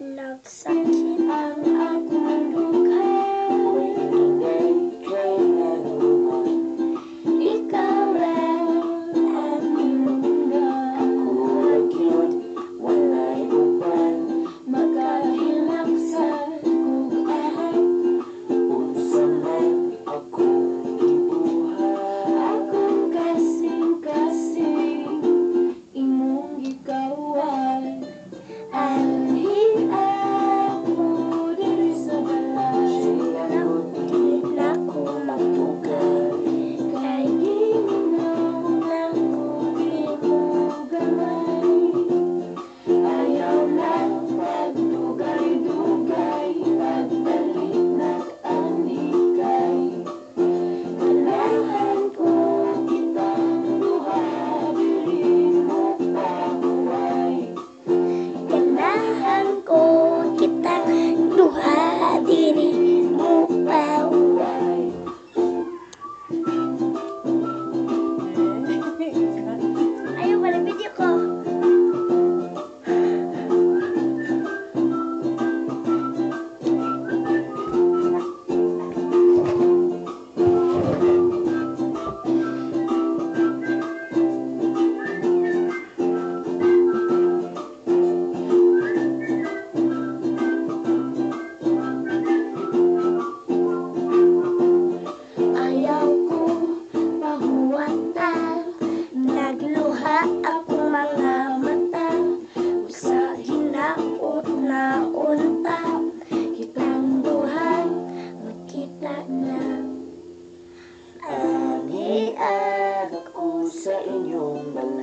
love sucking and right now. I'm here, I look also in your mind.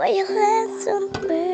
Why you handsome bird?